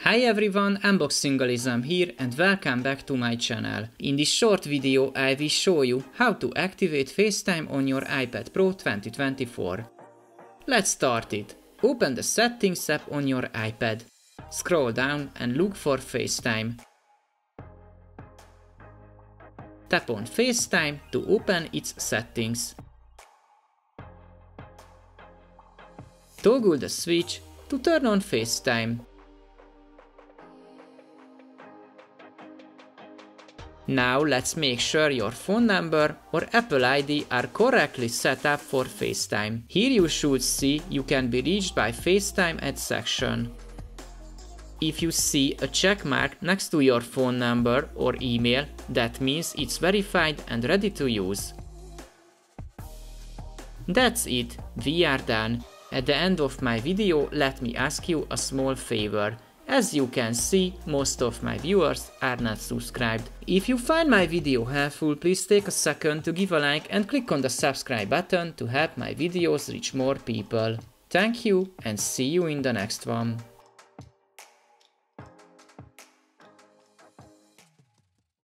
Hi everyone, Unboxingalism here and welcome back to my channel. In this short video I will show you how to activate FaceTime on your iPad Pro 2024. Let's start it. Open the settings app on your iPad. Scroll down and look for FaceTime. Tap on FaceTime to open its settings. Toggle the switch to turn on FaceTime. Now let's make sure your phone number or Apple ID are correctly set up for FaceTime. Here you should see you can be reached by FaceTime at section. If you see a check mark next to your phone number or email, that means it's verified and ready to use. That's it, we are done. At the end of my video, let me ask you a small favor. As you can see, most of my viewers are not subscribed. If you find my video helpful, please take a second to give a like and click on the subscribe button to help my videos reach more people. Thank you and see you in the next one.